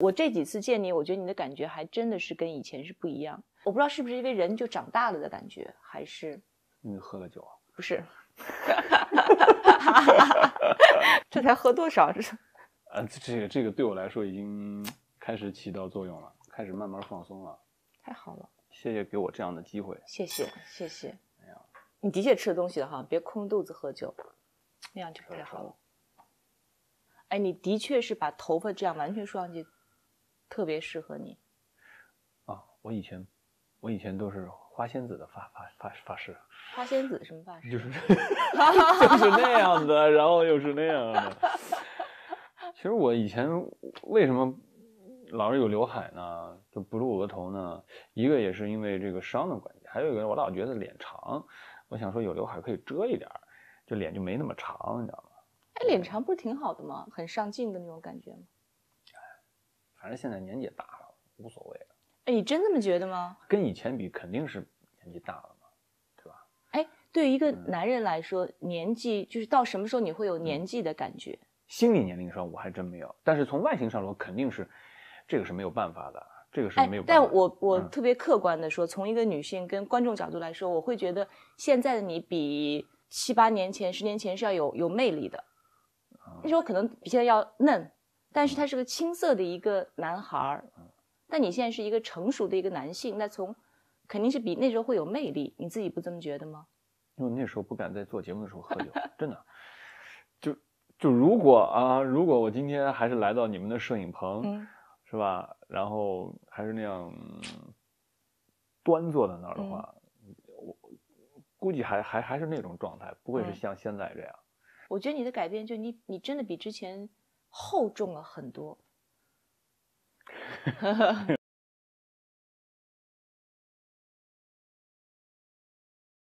我这几次见你，我觉得你的感觉还真的是跟以前是不一样。我不知道是不是因为人就长大了的感觉，还是你喝了酒啊？不是？这才喝多少？这是啊，这个这个对我来说已经开始起到作用了，开始慢慢放松了。太好了，谢谢给我这样的机会。谢谢谢谢。哎呀，你的确吃了东西了哈，别空肚子喝酒，那样就不太好了。哎，你的确是把头发这样完全梳上去，特别适合你。啊，我以前我以前都是花仙子的发发发发饰，花仙子什么发饰？就是就是那样的，然后又是那样的。其实我以前为什么老是有刘海呢？就不露额头呢？一个也是因为这个伤的关系，还有一个我老觉得脸长，我想说有刘海可以遮一点儿，就脸就没那么长，你知道吗？哎，脸长不是挺好的吗？很上镜的那种感觉吗？反正现在年纪也大了，无所谓了。哎，你真这么觉得吗？跟以前比，肯定是年纪大了嘛，对吧？哎，对于一个男人来说，年纪就是到什么时候你会有年纪的感觉？心理年龄上我还真没有，但是从外形上说，肯定是这个是没有办法的，这个是哎没有，办法的。但我我嗯特别客观的说，从一个女性跟观众角度来说，我会觉得现在的你比七八年前、十年前是要有有魅力的。啊那时候可能比现在要嫩，但是他是个青涩的一个男孩儿。但你现在是一个成熟的一个男性，那从肯定是比那时候会有魅力，你自己不这么觉得吗？因为那时候不敢在做节目的时候喝酒，真的。就就如果啊，如果我今天还是来到你们的摄影棚，嗯是吧？然后还是那样、嗯端坐在那儿的话，我估计还还还是那种状态，不会是嗯像现在这样。我觉得你的改变，就你你真的比之前厚重了很多。